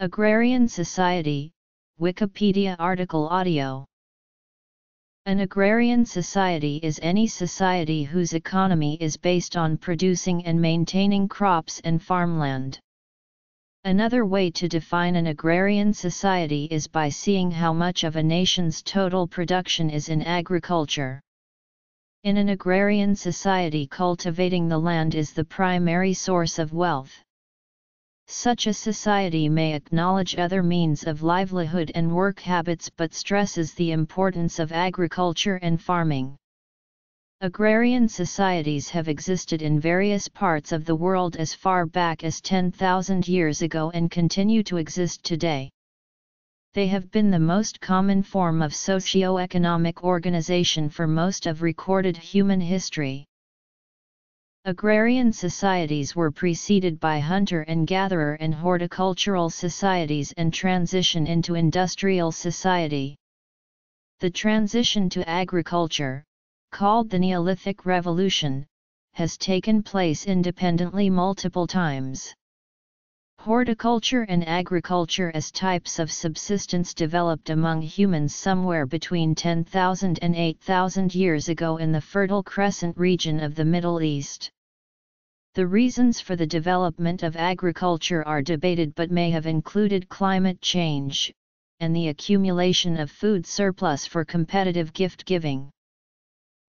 Agrarian Society, Wikipedia article audio An agrarian society is any society whose economy is based on producing and maintaining crops and farmland. Another way to define an agrarian society is by seeing how much of a nation's total production is in agriculture. In an agrarian society cultivating the land is the primary source of wealth. Such a society may acknowledge other means of livelihood and work habits but stresses the importance of agriculture and farming. Agrarian societies have existed in various parts of the world as far back as 10,000 years ago and continue to exist today. They have been the most common form of socio-economic organization for most of recorded human history. Agrarian societies were preceded by hunter and gatherer and horticultural societies and transition into industrial society. The transition to agriculture, called the Neolithic Revolution, has taken place independently multiple times. Horticulture and agriculture as types of subsistence developed among humans somewhere between 10,000 and 8,000 years ago in the Fertile Crescent region of the Middle East. The reasons for the development of agriculture are debated but may have included climate change, and the accumulation of food surplus for competitive gift giving.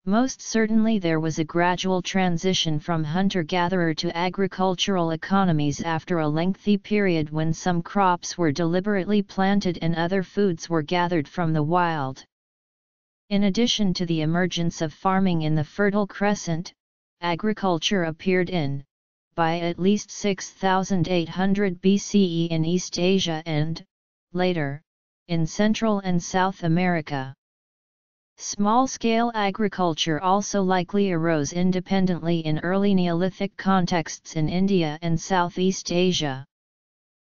Most certainly there was a gradual transition from hunter-gatherer to agricultural economies after a lengthy period when some crops were deliberately planted and other foods were gathered from the wild. In addition to the emergence of farming in the Fertile Crescent, agriculture appeared in, by at least 6800 BCE in East Asia and, later, in Central and South America. Small-scale agriculture also likely arose independently in early Neolithic contexts in India and Southeast Asia.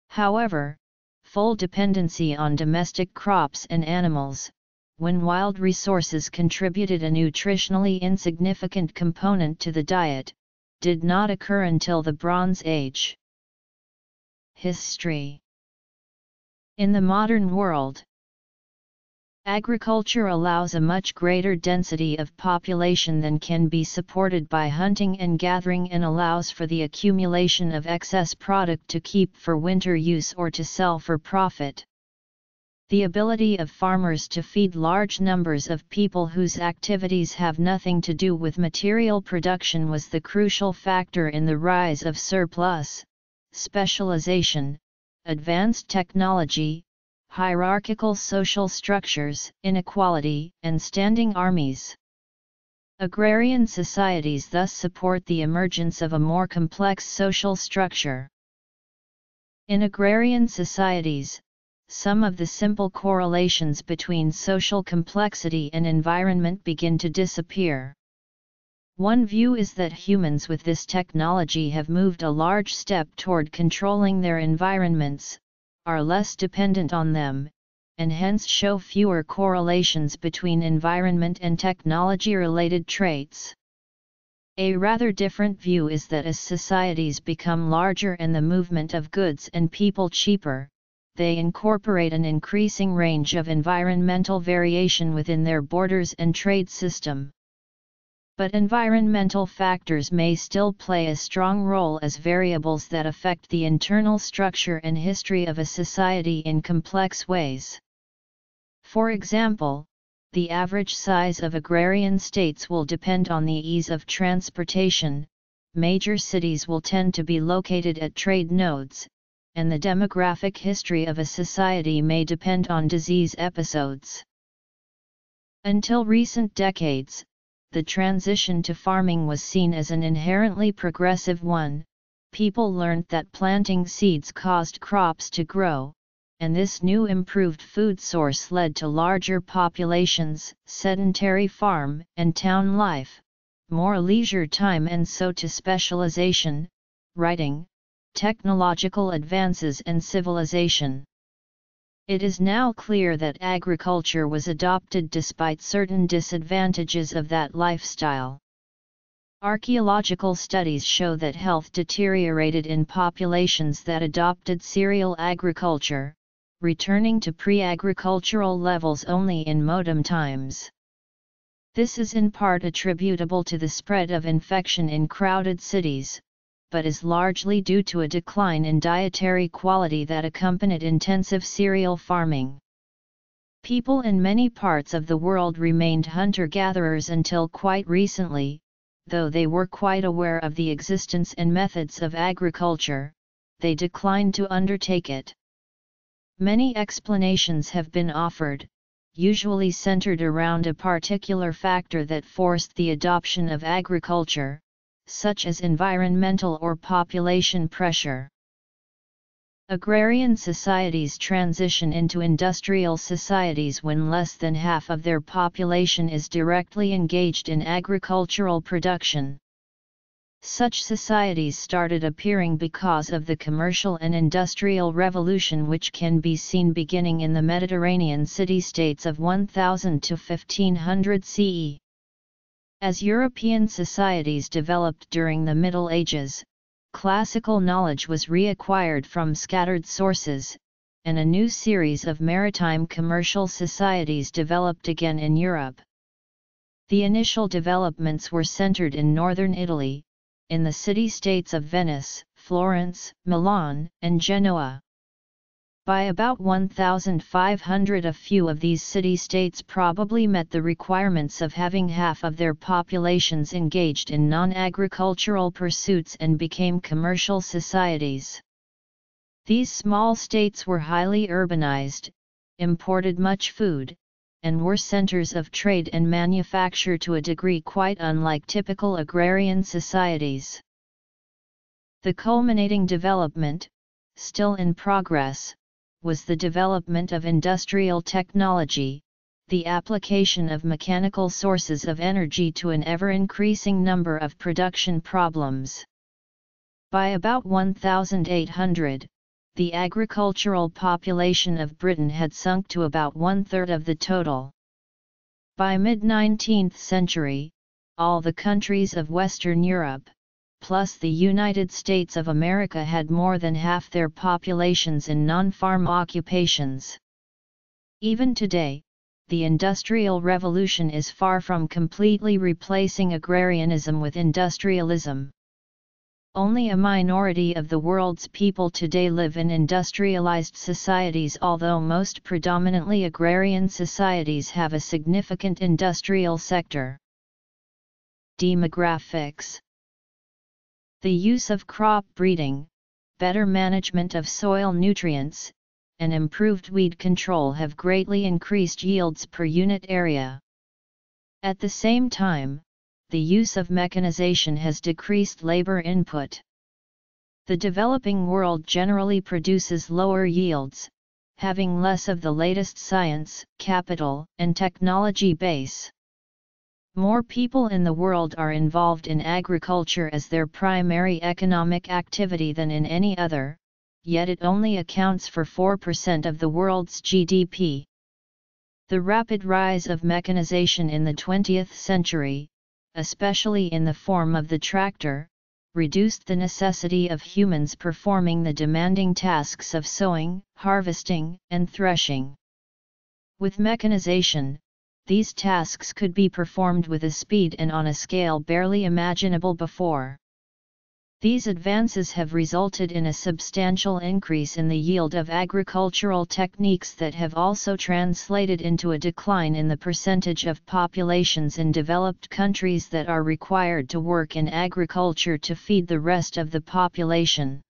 However, full dependency on domestic crops and animals, when wild resources contributed a nutritionally insignificant component to the diet, did not occur until the Bronze Age. History In the modern world, Agriculture allows a much greater density of population than can be supported by hunting and gathering and allows for the accumulation of excess product to keep for winter use or to sell for profit the ability of farmers to feed large numbers of people whose activities have nothing to do with material production was the crucial factor in the rise of surplus, specialization, advanced technology, hierarchical social structures, inequality, and standing armies. Agrarian societies thus support the emergence of a more complex social structure. In agrarian societies, some of the simple correlations between social complexity and environment begin to disappear. One view is that humans with this technology have moved a large step toward controlling their environments, are less dependent on them, and hence show fewer correlations between environment and technology-related traits. A rather different view is that as societies become larger and the movement of goods and people cheaper, they incorporate an increasing range of environmental variation within their borders and trade system. But environmental factors may still play a strong role as variables that affect the internal structure and history of a society in complex ways. For example, the average size of agrarian states will depend on the ease of transportation, major cities will tend to be located at trade nodes, and the demographic history of a society may depend on disease episodes. Until recent decades, the transition to farming was seen as an inherently progressive one, people learned that planting seeds caused crops to grow, and this new improved food source led to larger populations, sedentary farm and town life, more leisure time and so to specialization, writing, technological advances and civilization. It is now clear that agriculture was adopted despite certain disadvantages of that lifestyle. Archaeological studies show that health deteriorated in populations that adopted cereal agriculture, returning to pre-agricultural levels only in modem times. This is in part attributable to the spread of infection in crowded cities, but is largely due to a decline in dietary quality that accompanied intensive cereal farming. People in many parts of the world remained hunter-gatherers until quite recently, though they were quite aware of the existence and methods of agriculture, they declined to undertake it. Many explanations have been offered, usually centered around a particular factor that forced the adoption of agriculture, such as environmental or population pressure. Agrarian societies transition into industrial societies when less than half of their population is directly engaged in agricultural production. Such societies started appearing because of the commercial and industrial revolution which can be seen beginning in the Mediterranean city-states of 1000 to 1500 CE. As European societies developed during the Middle Ages, classical knowledge was reacquired from scattered sources, and a new series of maritime commercial societies developed again in Europe. The initial developments were centered in northern Italy, in the city-states of Venice, Florence, Milan, and Genoa. By about 1500 a few of these city-states probably met the requirements of having half of their populations engaged in non-agricultural pursuits and became commercial societies. These small states were highly urbanized, imported much food, and were centers of trade and manufacture to a degree quite unlike typical agrarian societies. The culminating development, still in progress, was the development of industrial technology, the application of mechanical sources of energy to an ever-increasing number of production problems. By about 1800, the agricultural population of Britain had sunk to about one-third of the total. By mid-19th century, all the countries of Western Europe, plus the United States of America had more than half their populations in non-farm occupations. Even today, the Industrial Revolution is far from completely replacing agrarianism with industrialism. Only a minority of the world's people today live in industrialized societies although most predominantly agrarian societies have a significant industrial sector. Demographics the use of crop breeding, better management of soil nutrients, and improved weed control have greatly increased yields per unit area. At the same time, the use of mechanization has decreased labor input. The developing world generally produces lower yields, having less of the latest science, capital, and technology base. More people in the world are involved in agriculture as their primary economic activity than in any other, yet it only accounts for 4% of the world's GDP. The rapid rise of mechanization in the 20th century, especially in the form of the tractor, reduced the necessity of humans performing the demanding tasks of sowing, harvesting, and threshing. With mechanization, these tasks could be performed with a speed and on a scale barely imaginable before. These advances have resulted in a substantial increase in the yield of agricultural techniques that have also translated into a decline in the percentage of populations in developed countries that are required to work in agriculture to feed the rest of the population.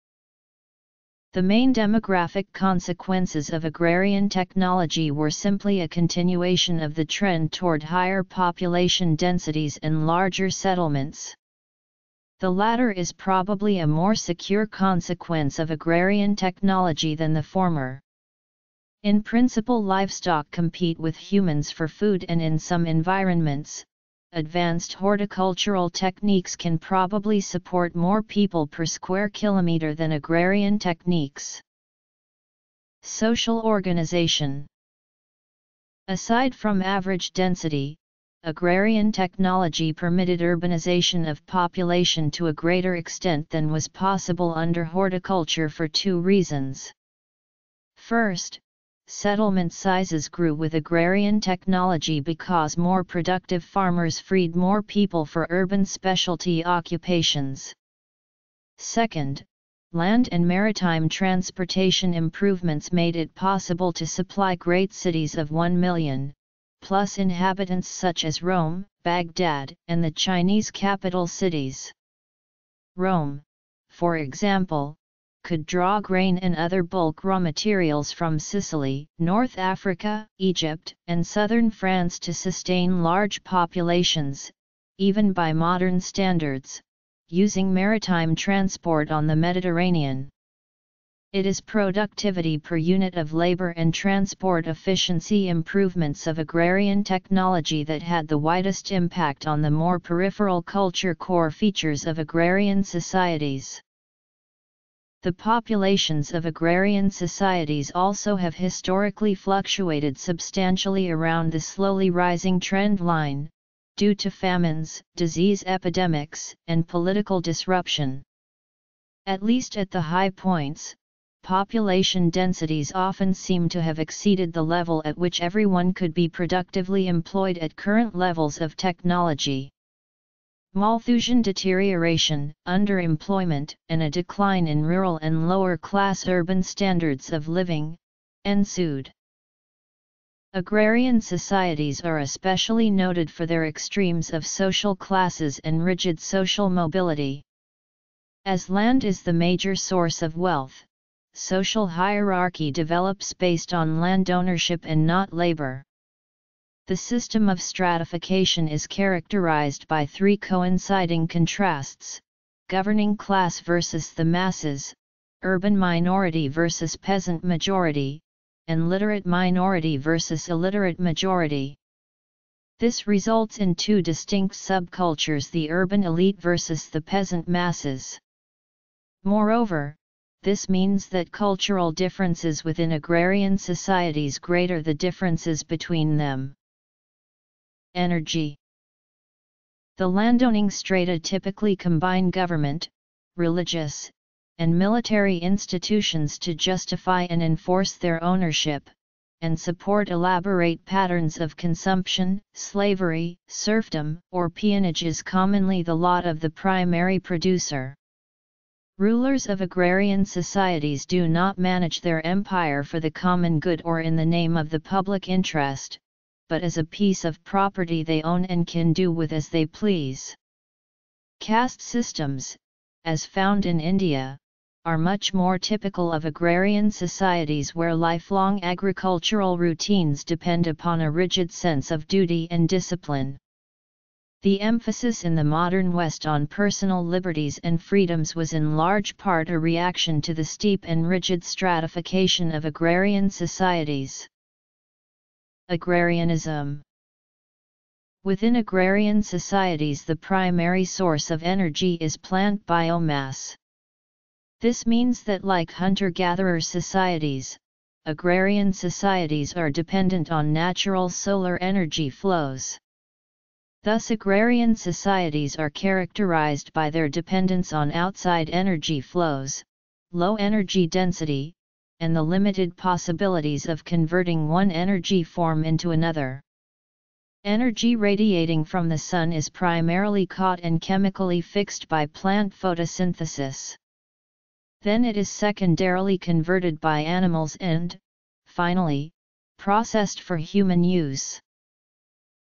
The main demographic consequences of agrarian technology were simply a continuation of the trend toward higher population densities and larger settlements. The latter is probably a more secure consequence of agrarian technology than the former. In principle livestock compete with humans for food and in some environments, advanced horticultural techniques can probably support more people per square kilometer than agrarian techniques. Social organization Aside from average density, agrarian technology permitted urbanization of population to a greater extent than was possible under horticulture for two reasons. First, settlement sizes grew with agrarian technology because more productive farmers freed more people for urban specialty occupations. Second, land and maritime transportation improvements made it possible to supply great cities of 1 million, plus inhabitants such as Rome, Baghdad, and the Chinese capital cities. Rome, for example, could draw grain and other bulk raw materials from Sicily, North Africa, Egypt, and southern France to sustain large populations, even by modern standards, using maritime transport on the Mediterranean. It is productivity per unit of labor and transport efficiency improvements of agrarian technology that had the widest impact on the more peripheral culture core features of agrarian societies. The populations of agrarian societies also have historically fluctuated substantially around the slowly rising trend line, due to famines, disease epidemics, and political disruption. At least at the high points, population densities often seem to have exceeded the level at which everyone could be productively employed at current levels of technology. Malthusian deterioration, underemployment, and a decline in rural and lower class urban standards of living ensued. Agrarian societies are especially noted for their extremes of social classes and rigid social mobility. As land is the major source of wealth, social hierarchy develops based on land ownership and not labor. The system of stratification is characterized by three coinciding contrasts, governing class versus the masses, urban minority versus peasant majority, and literate minority versus illiterate majority. This results in two distinct subcultures the urban elite versus the peasant masses. Moreover, this means that cultural differences within agrarian societies greater the differences between them. Energy The landowning strata typically combine government, religious, and military institutions to justify and enforce their ownership, and support elaborate patterns of consumption, slavery, serfdom, or peonage is commonly the lot of the primary producer. Rulers of agrarian societies do not manage their empire for the common good or in the name of the public interest, but as a piece of property they own and can do with as they please. Caste systems, as found in India, are much more typical of agrarian societies where lifelong agricultural routines depend upon a rigid sense of duty and discipline. The emphasis in the modern West on personal liberties and freedoms was in large part a reaction to the steep and rigid stratification of agrarian societies. Agrarianism Within agrarian societies the primary source of energy is plant biomass. This means that like hunter-gatherer societies, agrarian societies are dependent on natural solar energy flows. Thus agrarian societies are characterized by their dependence on outside energy flows, low energy density, and the limited possibilities of converting one energy form into another. Energy radiating from the sun is primarily caught and chemically fixed by plant photosynthesis. Then it is secondarily converted by animals and, finally, processed for human use.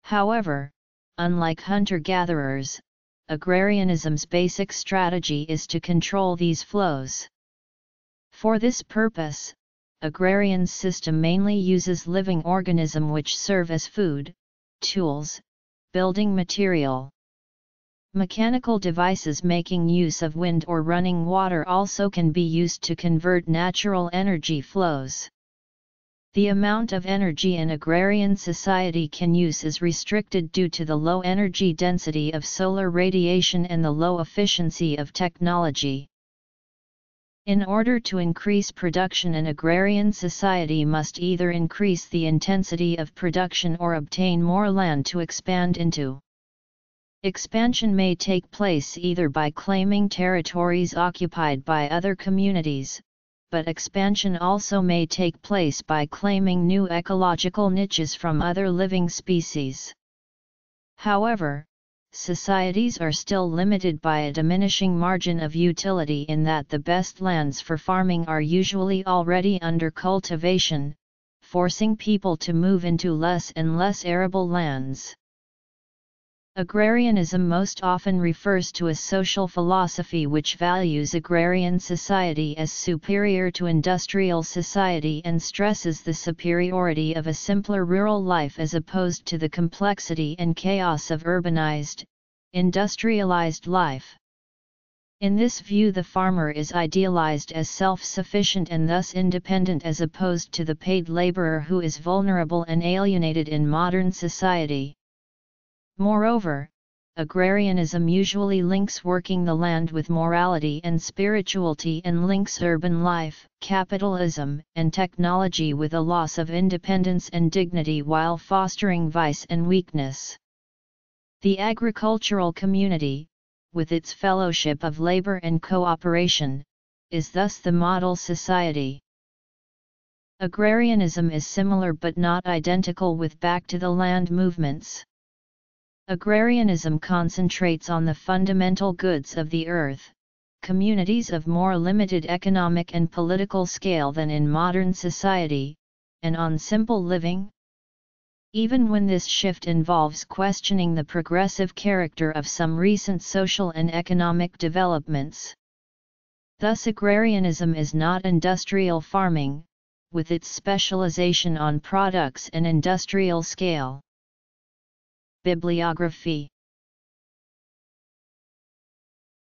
However, unlike hunter-gatherers, agrarianism's basic strategy is to control these flows. For this purpose, agrarian system mainly uses living organism which serve as food, tools, building material. Mechanical devices making use of wind or running water also can be used to convert natural energy flows. The amount of energy an agrarian society can use is restricted due to the low energy density of solar radiation and the low efficiency of technology. In order to increase production an agrarian society must either increase the intensity of production or obtain more land to expand into. Expansion may take place either by claiming territories occupied by other communities, but expansion also may take place by claiming new ecological niches from other living species. However, societies are still limited by a diminishing margin of utility in that the best lands for farming are usually already under cultivation, forcing people to move into less and less arable lands. Agrarianism most often refers to a social philosophy which values agrarian society as superior to industrial society and stresses the superiority of a simpler rural life as opposed to the complexity and chaos of urbanized, industrialized life. In this view the farmer is idealized as self-sufficient and thus independent as opposed to the paid laborer who is vulnerable and alienated in modern society. Moreover, agrarianism usually links working the land with morality and spirituality and links urban life, capitalism, and technology with a loss of independence and dignity while fostering vice and weakness. The agricultural community, with its fellowship of labor and cooperation, is thus the model society. Agrarianism is similar but not identical with back to the land movements. Agrarianism concentrates on the fundamental goods of the earth, communities of more limited economic and political scale than in modern society, and on simple living. Even when this shift involves questioning the progressive character of some recent social and economic developments. Thus agrarianism is not industrial farming, with its specialization on products and industrial scale. Bibliography